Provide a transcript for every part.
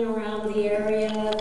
around the area.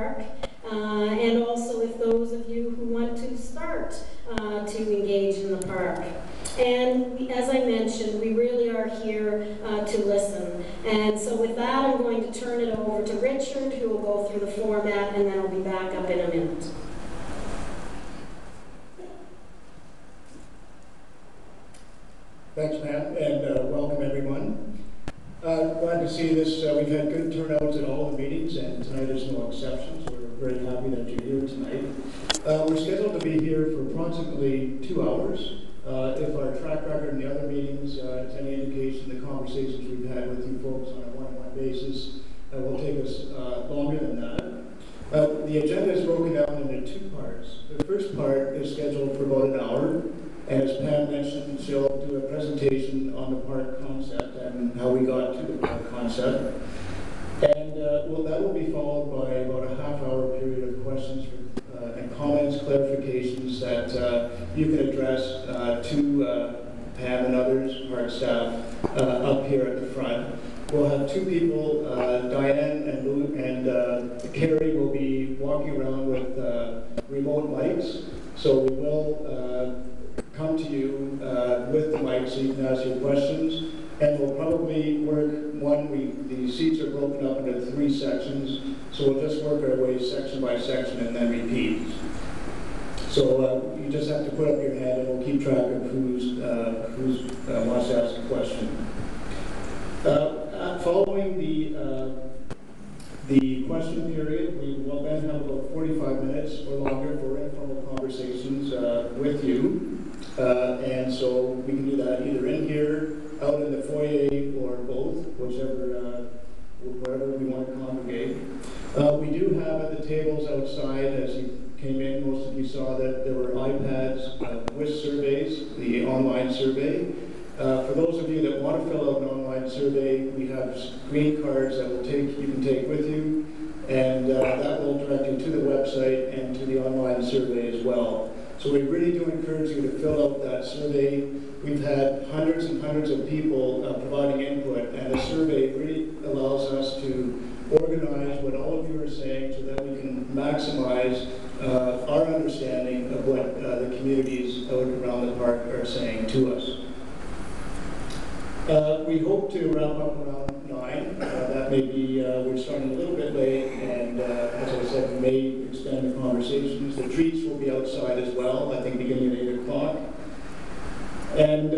Park. uh, that's any indication the conversations we've had with you folks on a one-on-one basis uh, will take us uh, longer than that. Uh, the agenda is broken down into two parts. The first part is scheduled for about an hour. As Pam mentioned, she'll do a presentation on the park concept and how we got to the park concept. And uh, well, that will be followed by about a half hour period of questions uh, and comments, clarifications that uh, you can address to Pam and others, our staff, uh, up here at the front. We'll have two people, uh, Diane and Lou, and uh, Carrie will be walking around with uh, remote mics. So we will uh, come to you uh, with the mics so you can ask your questions. And we'll probably work one, we, the seats are broken up into three sections. So we'll just work our way section by section and then repeat. So uh, you just have to put up your hand and we'll keep track of who's, uh, who's uh, wants to ask a question. Uh, uh, following the, uh, the question period, we will then have about 45 minutes or longer for informal conversations with you. and so we can do that either in here, out in the foyer, or both, whichever, wherever we want to congregate. we do have at the tables outside, as you came in, most of you saw that there were iPads uh, with surveys, the online survey. Uh, for those of you that want to fill out an online survey, we have green cards that will take you can take with you, and uh, that will direct you to the website and to the online survey as well. So we really do encourage you to fill out that survey. We've had hundreds and hundreds of people uh, providing input, and the survey really allows us to organize what all of you are saying so that we can maximize uh, our understanding of what uh, the communities out around the park are saying to us. Uh, we hope to wrap up around nine. Uh, that may be, uh, we're starting a little bit late, and uh, as I said, we may extend the conversations. The treats will be outside as well, I think beginning at eight o'clock. And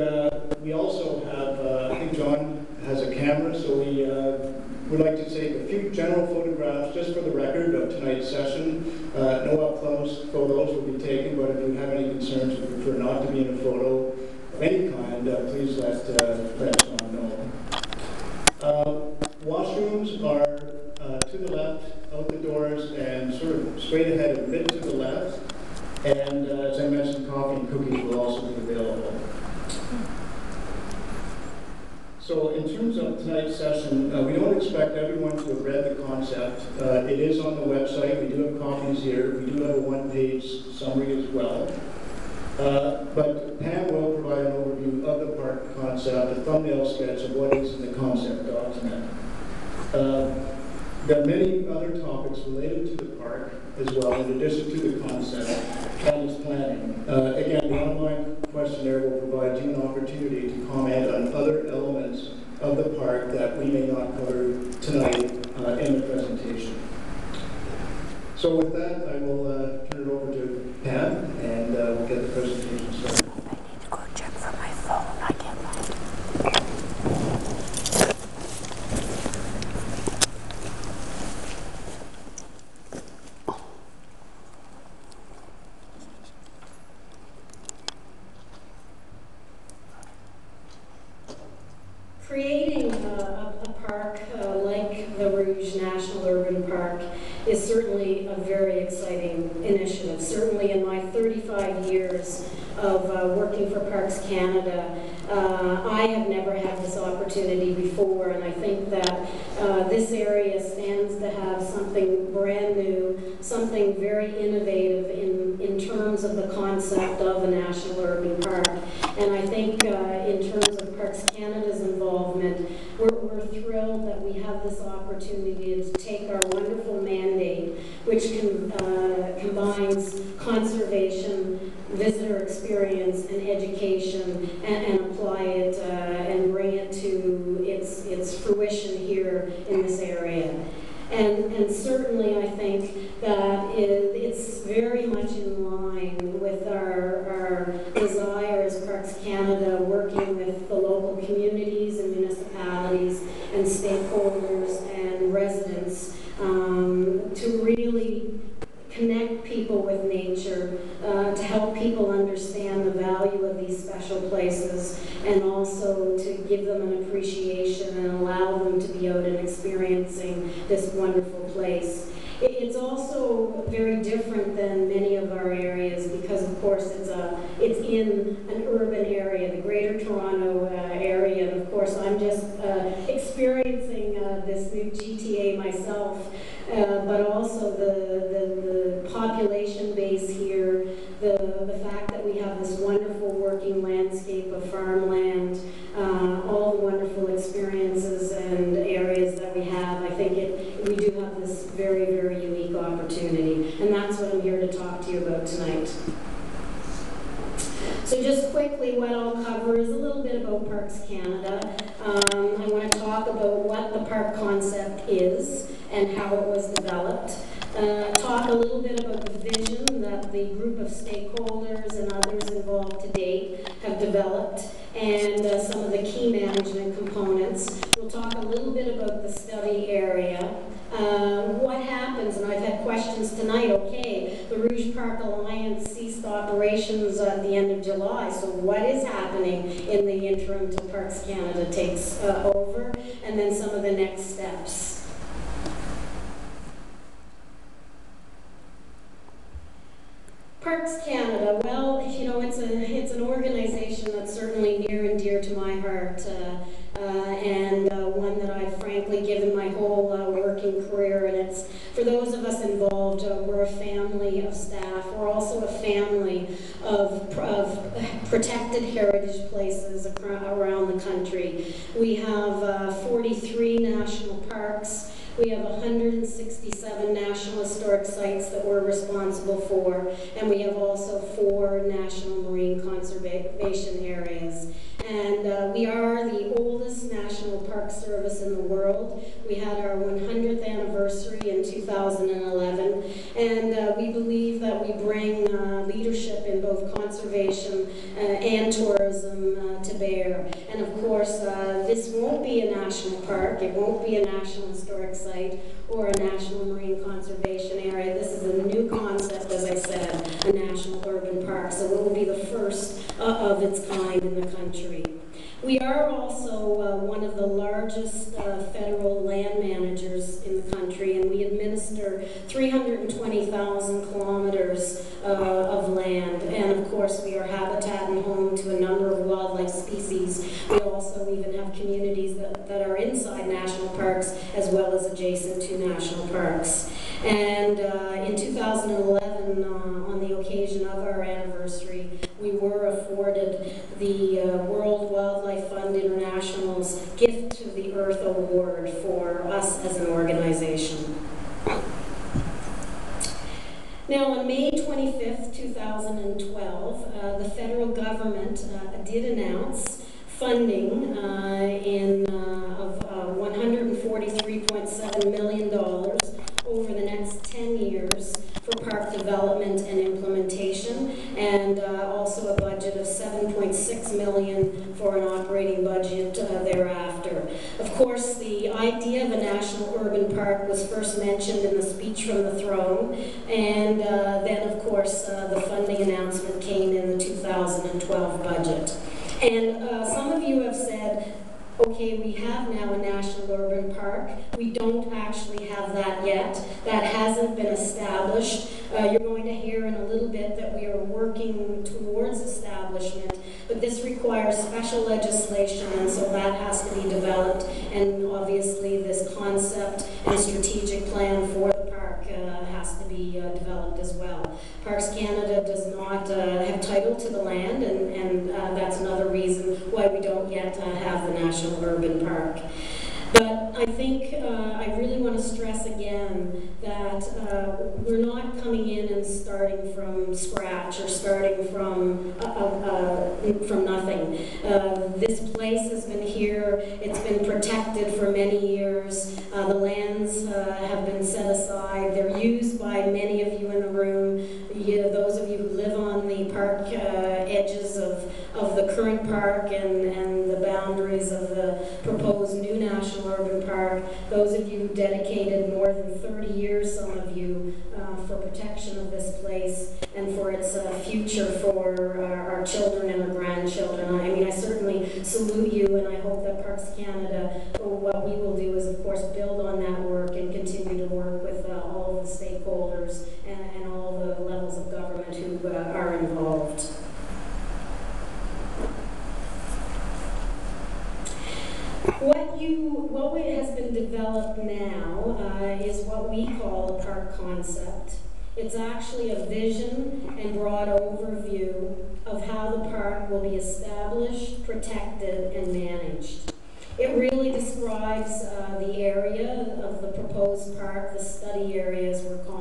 we also have, I think John has a camera, so we would like to take a few general photographs just for the record of tonight's session. Uh, no up-close photos will be taken, but if you have any concerns or prefer not to be in a photo of any kind, uh, please let, uh, know. Uh, washrooms are uh, to the left, out the doors, and sort of straight ahead and bit to the left. And uh, as I mentioned, coffee and cookies will also be available. So in terms of tonight's session, uh, we don't expect everyone to have read the concept. Uh, it is on the website. We do have copies here. We do have a one-page summary as well. Uh, but Pam will provide an overview of the park concept, a thumbnail sketch of what is in the concept document. There are many other topics related to the park as well, in addition to the concept and its planning. Uh, again, the online questionnaire will provide you an opportunity to comment on other elements of the park that we may not cover tonight uh, in the presentation. So with that, I will uh, turn it over to Pam, and uh, we'll get the presentation started. I need to go check for my phone. I can't find it. Creating a, a park uh, like the Rouge National Urban Park is certainly a very exciting initiative. Certainly in my 35 years of uh, working for Parks Canada, uh, I have never had this opportunity before, and I think that uh, this area stands to have something brand new, something very innovative in, in terms of the concept of a national urban park. And I think uh, in terms of Parks Canada's involvement, we're, we're thrilled that we have this opportunity to take our wonderful mandate, which can, uh, combines conservation, visitor experience, and education, and, and apply it uh, and bring it to its, its fruition here in this area. And, and certainly, I think that it, it's very much in line with our, our desire as Parks Canada, working with the local communities and municipalities and stakeholders and residents um, to really connect people with nature, uh, to help people understand the value of these places, and also to give them an appreciation and allow them to be out and experiencing this wonderful place. It's also very different than many of our areas because, of course, it's a it's in an urban area, the Greater Toronto uh, area. And of course, I'm just uh, experiencing uh, this new GTA myself, uh, but also the, the, the population base here, the, the fact that we have this wonderful working landscape of farmland, uh, all the wonderful experiences and areas that we have. I think it, we do have this very, very unique opportunity, and that's what I'm here to talk to you about tonight. So just quickly, what I'll cover is a little bit about Parks Canada. Um, I want to talk about park concept is and how it was developed. Uh, Parks Canada, well, you know, it's, a, it's an organization that's certainly near and dear to my heart uh, uh, and uh, one that I've frankly given my whole uh, working career. And it's, for those of us involved, uh, we're a family of staff. We're also a family of, of protected heritage places around the country. We have uh, 43 national parks. We have 160 responsible for, and we have also four National Marine Conservation Areas. And uh, we are the oldest national park service in the world. We had our 100th anniversary in 2011, and uh, we believe that we bring uh, leadership in both conservation uh, and tourism uh, to bear. And of course, this won't be a national park, it won't be a national historic site or a national marine conservation area. This is a new concept, as I said, a national urban park, so it will be the first uh, of its kind in the country. We are also uh, one of the largest uh, federal land managers in the country, and we administer 320,000 kilometers uh, of land. And of course, we are habitat and home to a number of wildlife species. We also even that, that are inside national parks as well as adjacent to national parks. And uh, in 2011, uh, on the occasion of our anniversary, we were afforded the uh, World Wildlife Fund International's Gift to the Earth Award for us as an organization. Now, on May 25th, 2012, uh, the federal government uh, did announce funding uh, in, uh, of uh, $143.7 million over the next 10 years for park development and implementation, and also a budget of 7.6 million for an operating budget thereafter. Of course, the idea of a national urban park was first mentioned in the speech from the throne, and uh, then, of course, uh, the funding announcement came in the 2012 budget. And some of you have said, okay, we have now a national urban park. We don't actually have that yet. That hasn't been established. Uh, you're going to hear in a little bit that we are working towards establishment, but this requires special legislation, and so that has to be developed. And obviously, this concept and strategic plan for the park uh, has to be uh, developed as well. Parks Canada does not uh, have title to the land, and, and uh, that's another reason why we don't yet uh, have the National Urban Park. But I think uh, I really want to stress again that uh, we're not coming in and starting from scratch or starting from uh, from nothing. This place has been here; it's been protected for many years. Uh, the lands uh, have been set aside. They're used by many of you in the room. You, those of you who live on the park uh, edges of of the current park and and the boundaries of the proposed new national urban park. Those of you who dedicated more than 30 years, some of you, uh, for protection of this place and for its uh, future for our, our children and our grandchildren. I mean, I certainly salute you, and I hope that Parks Canada, or what we will do is, of course, build on that work and continue to work with uh, all of the stakeholders and, and all the levels of government who uh, are involved. What you, what has been developed now uh, is what we call a park concept. It's actually a vision and broad overview of how the park will be established, protected, and managed. It really describes uh, the area of the proposed park, the study areas we're calling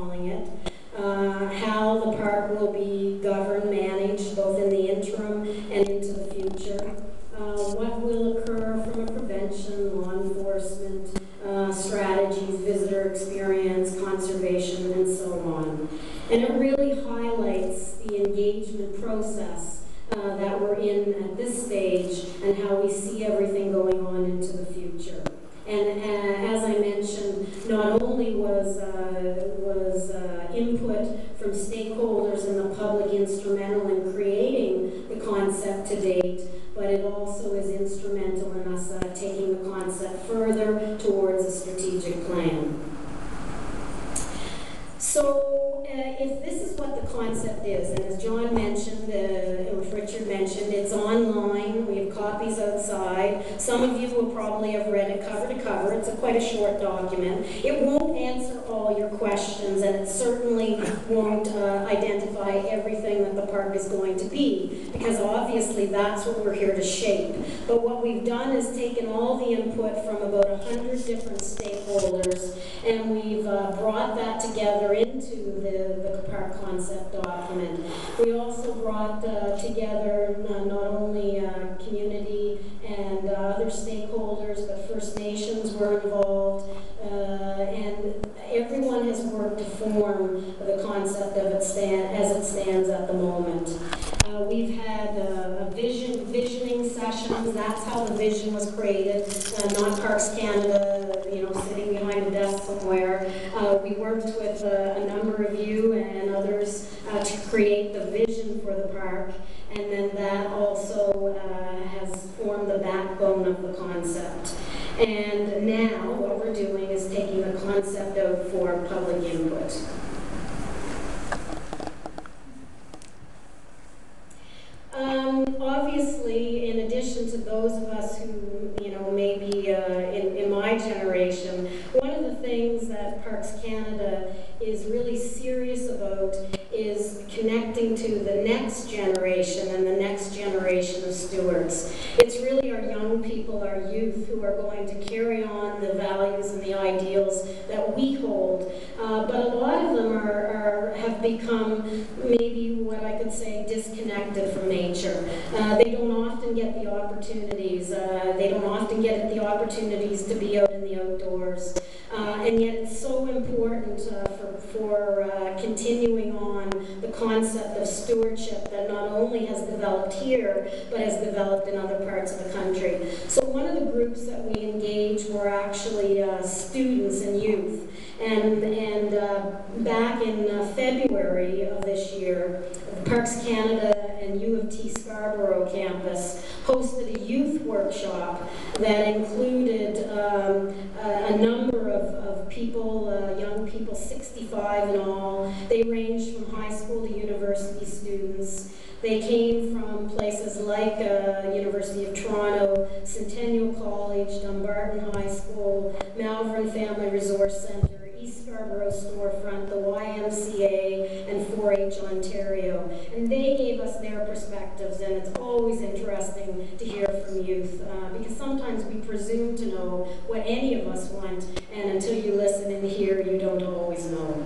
continuing on the concept of stewardship that not only has developed here, but has developed in other parts of the country. So one of the groups that we engaged were actually uh, students and youth. And, and uh, back in uh, February of this year, Parks Canada and U of T Scarborough campus hosted a youth workshop that included um, a, a number of, of people, people, 65 in all. They ranged from high school to university students. They came from places like uh, University of Toronto, Centennial College, Dunbarton High School, Malvern Family Resource Centre, East Scarborough Storefront, the YMCA, and 4-H Ontario. And they gave us their perspectives, and it's always interesting to hear from youth, uh, because sometimes we presume to know what any of us want, and until you listen and hear, you don't always know.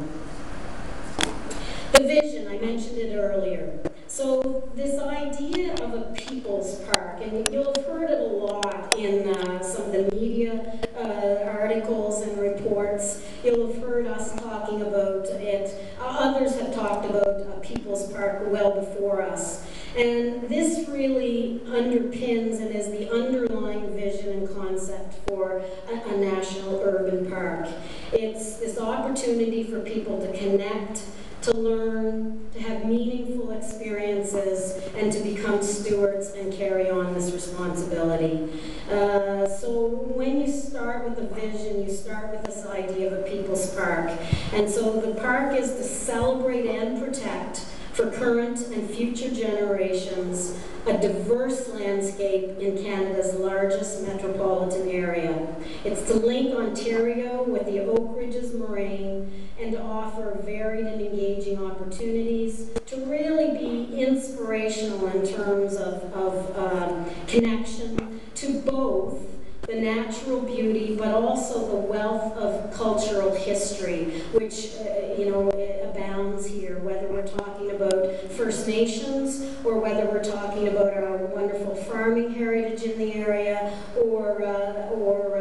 The vision, I mentioned it earlier. So this idea of a people's park, and you'll have heard it a lot in uh, some of the media uh, articles and reports. You'll have heard us talking about it. Uh, others have talked about a people's park well before us. And this really underpins and is the underlying vision and concept for a, a national urban park. It's this opportunity for people to connect, to learn, to have meaningful experiences, and to become stewards and carry on this responsibility. Uh, so when you start with a vision, you start with this idea of a people's park. And so the park is to celebrate and protect for current and future generations a diverse landscape in Canada's largest metropolitan area. It's to link Ontario with the Oak Ridges Moraine and to offer varied and engaging opportunities to really be inspirational in terms of, of um, connection to both the natural beauty, but also the wealth of cultural history, which, uh, you know, abounds here, whether we're talking about First Nations or whether we're talking about our wonderful farming heritage in the area or, uh, or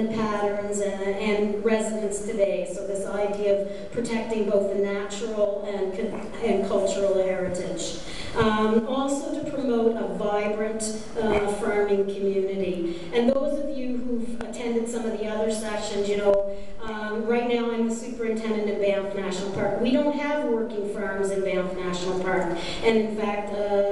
settlement patterns and, and residents today. So this idea of protecting both the natural and, and cultural heritage. Um, also to promote a vibrant uh, farming community. And those of you who've attended some of the other sessions, you know, um, right now I'm the superintendent of Banff National Park. We don't have working farms in Banff National Park. And in fact, uh,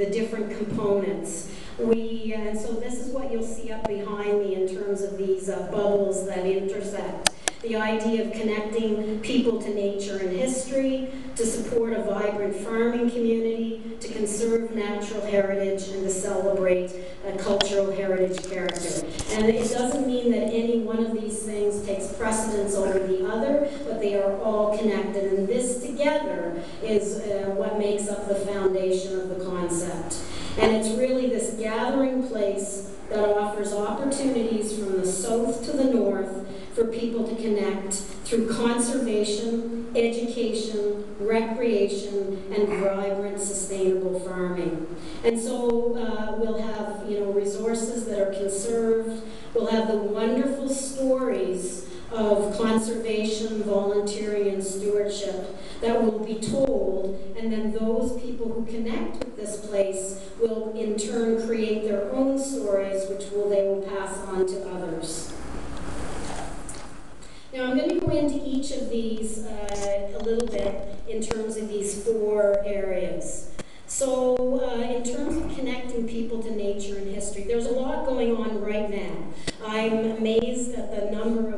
the different components. We, uh, and so this is what you'll see up behind me in terms of these uh, bubbles that intersect. The idea of connecting people to nature and history, to support a vibrant farming community, to conserve natural heritage, and to celebrate a cultural heritage character. And it doesn't mean that any one of these things takes precedence over the other, but they are all connected. And this together is And it's really this gathering place that offers opportunities from the south to the north for people to connect through conservation, education, recreation, and vibrant sustainable farming. And so uh, we'll have you know resources that are conserved. We'll have the wonderful stories of conservation, volunteering, and stewardship that will be told, and then those will in turn create their own stories, which will, they will pass on to others. Now I'm going to go into each of these uh, a little bit in terms of these four areas. So uh, in terms of connecting people to nature and history, there's a lot going on right now. I'm amazed at the number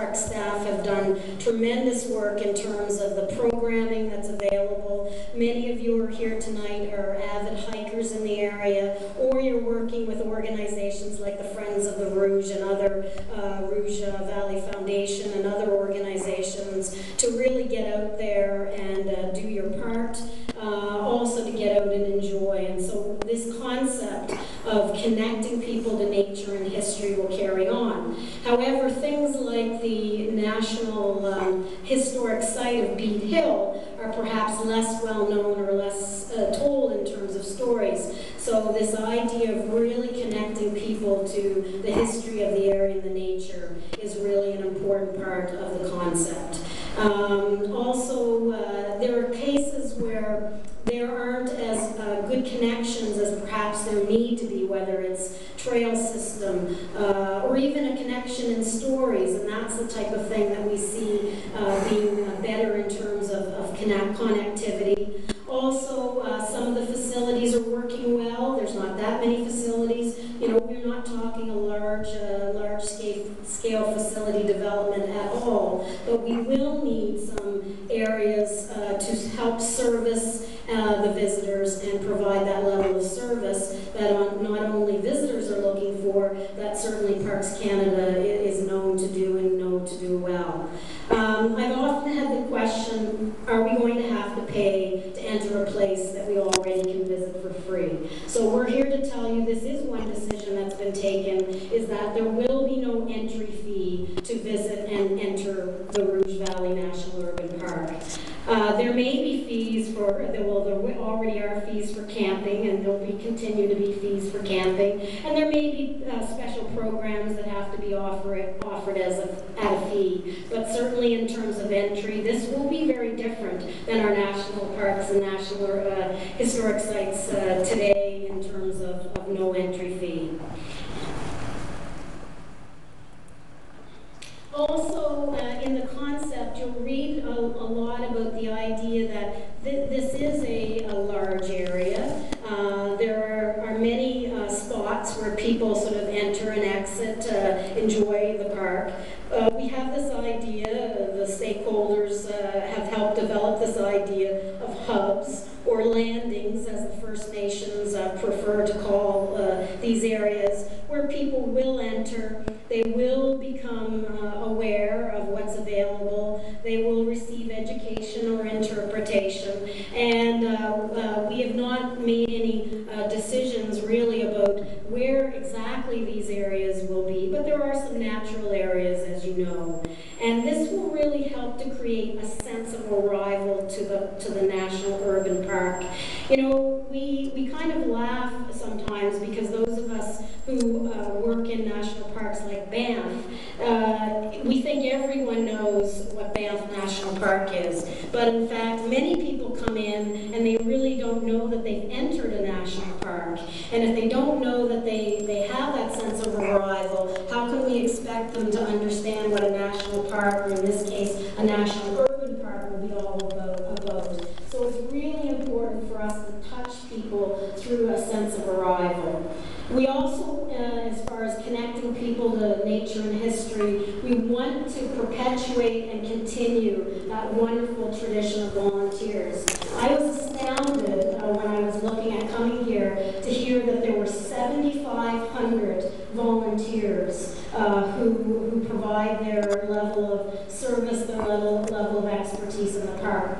Park staff have done tremendous work in terms of the programming that's available. Many of you are here tonight are avid hikers in the area, or you're working with organizations like the Friends of the Rouge and other uh, Rouge not only visitors are looking for, that certainly Parks Canada is interpretation.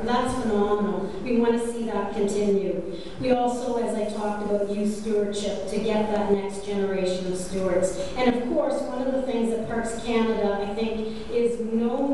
That's phenomenal. We want to see that continue. We also, as I talked about, use stewardship to get that next generation of stewards. And of course, one of the things that Parks Canada, I think, is known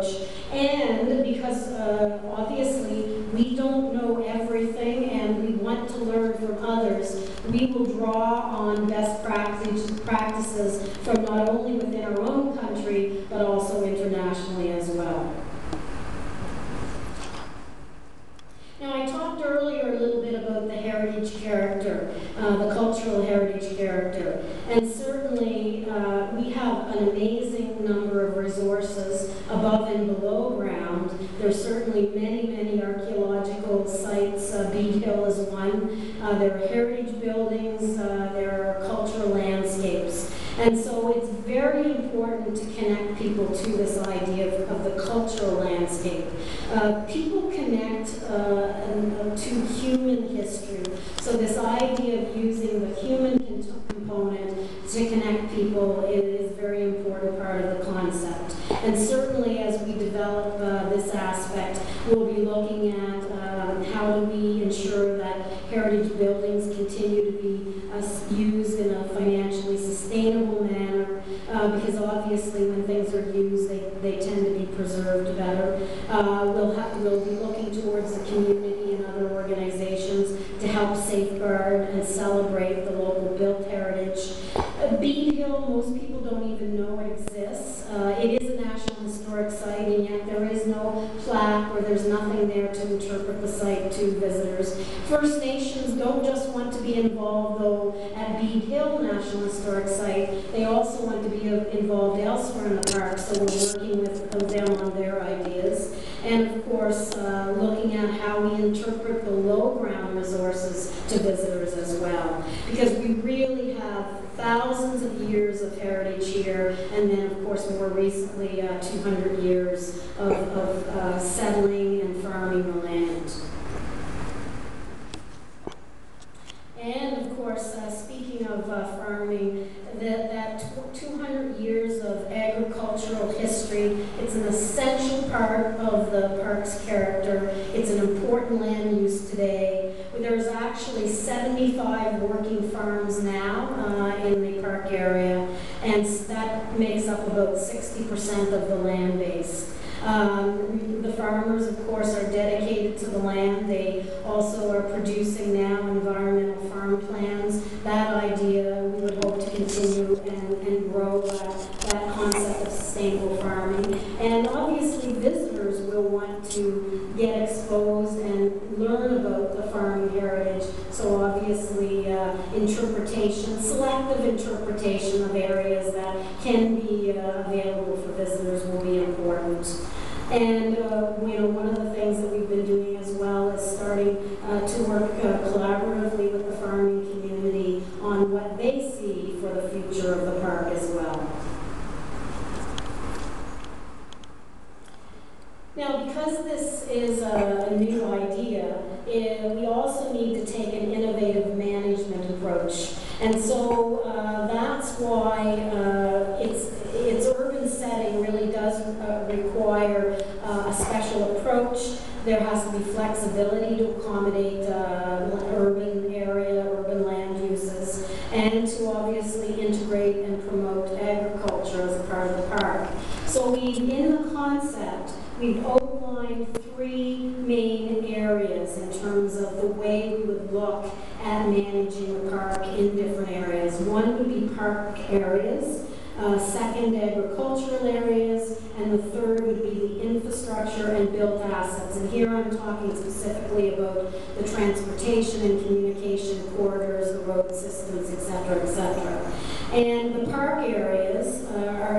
approach. And because uh, obviously we don't know everything and we want to learn from others, we will draw on best practices from not only within our own country, but also internationally as well. Now I talked earlier a little bit about the heritage character, uh, the cultural heritage Bridge. Uh, Hill, most people don't even know exists. Uh, it is a National Historic Site, and yet there is no plaque or there's nothing there to interpret the site to visitors. First Nations don't just want to be involved, though, at Bead Hill National Historic Site. They also want to be involved elsewhere in the park, so we're interpretation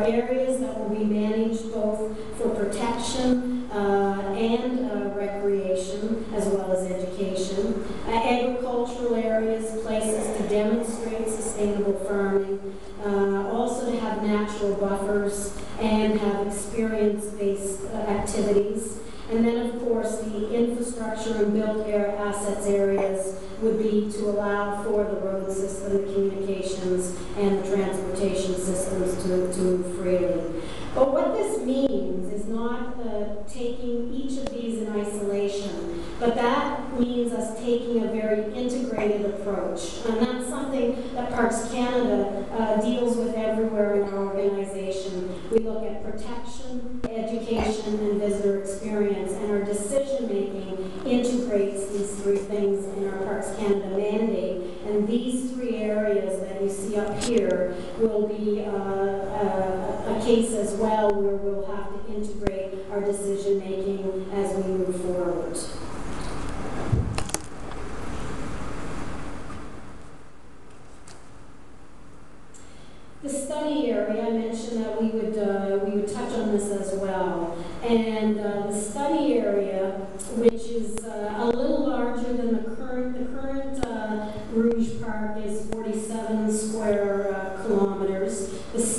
right areas.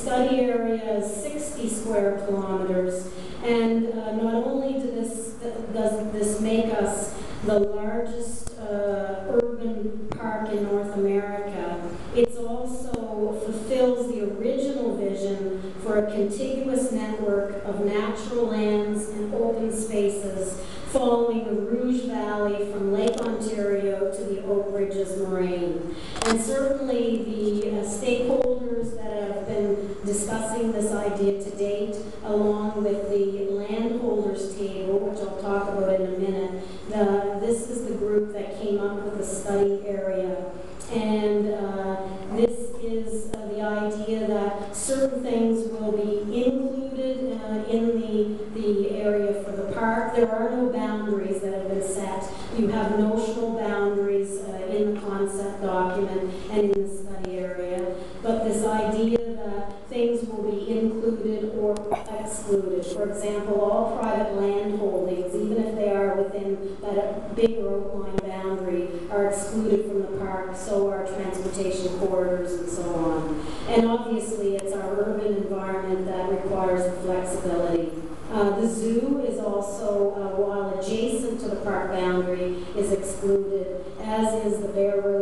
study area is 60 square kilometers, and uh, not only do this, does this make us the largest. zoo is also, uh, while adjacent to the park boundary, is excluded, as is the Beare Road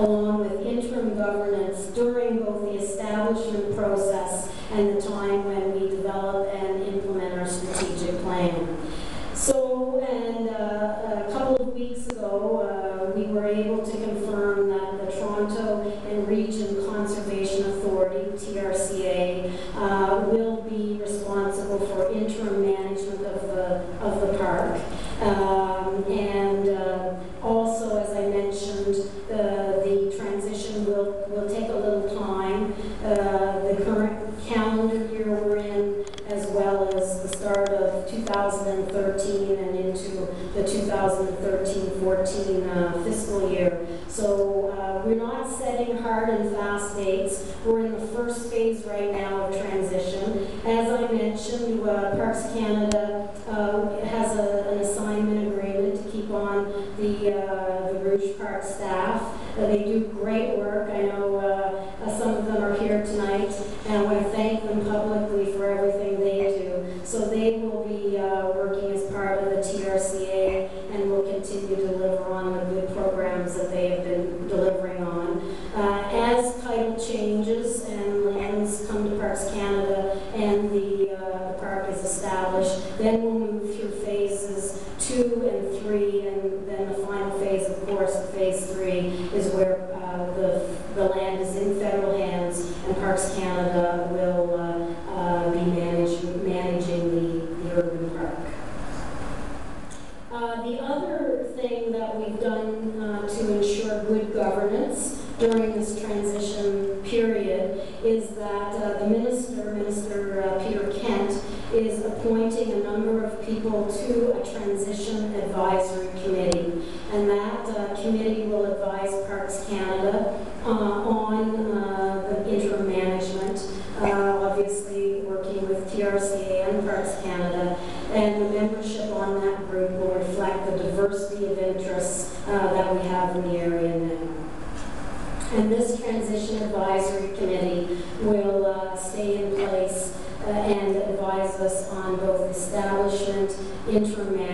Along with interest. 2 and 3 interim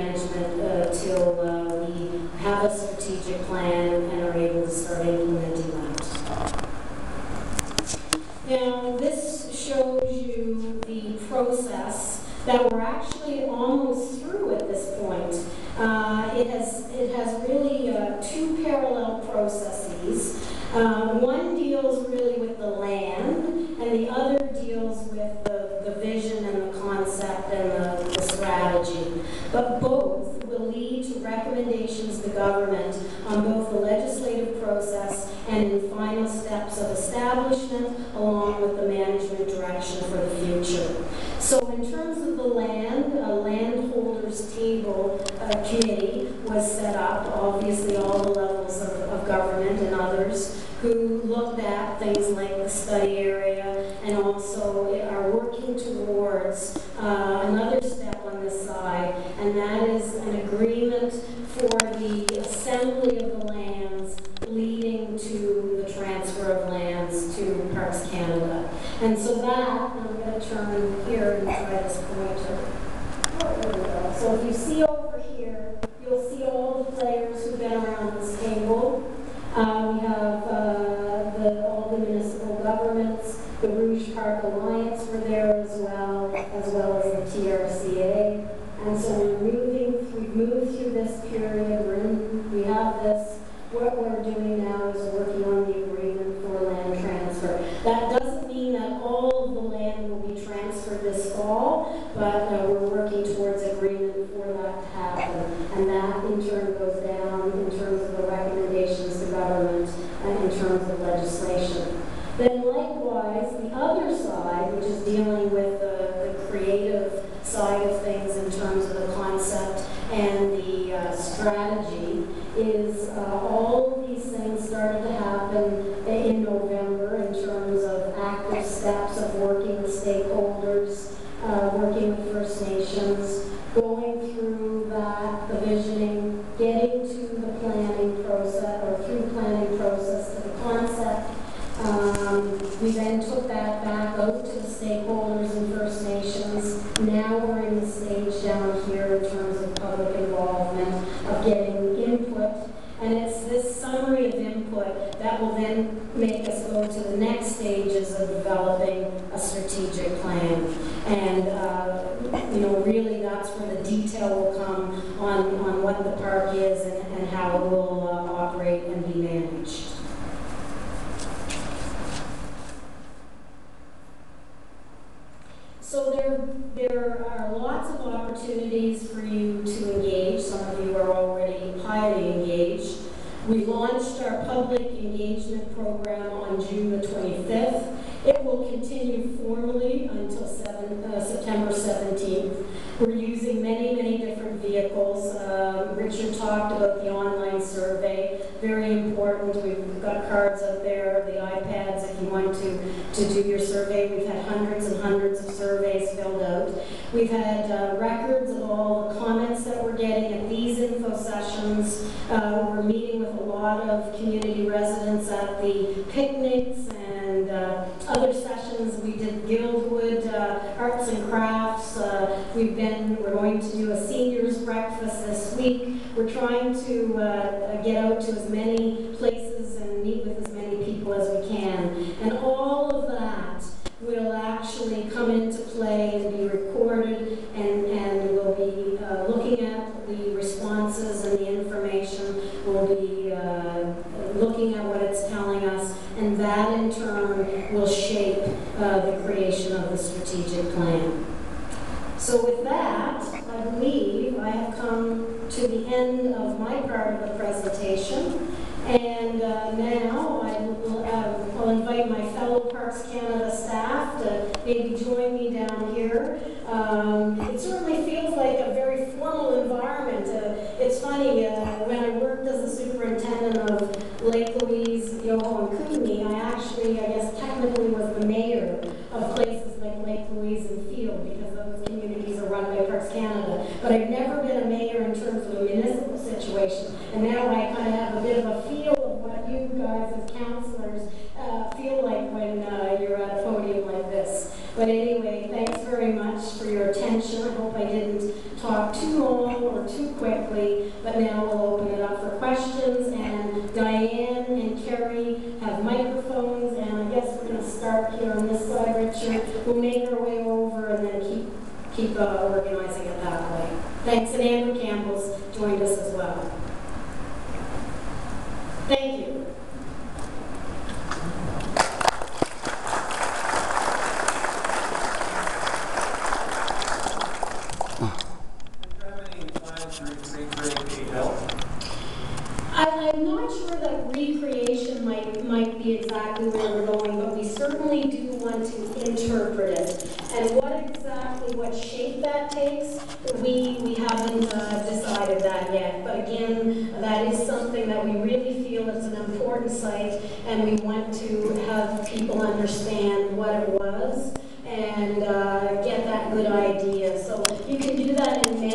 terms legislation. Then likewise, the other side, which is dealing with the, the creative side of things September 17th. We're using many, many different vehicles. Um, Richard talked about the online survey, very important. We've got cards out there, the iPads, if you want to, to do your survey. We've had hundreds and hundreds of surveys filled out. We've had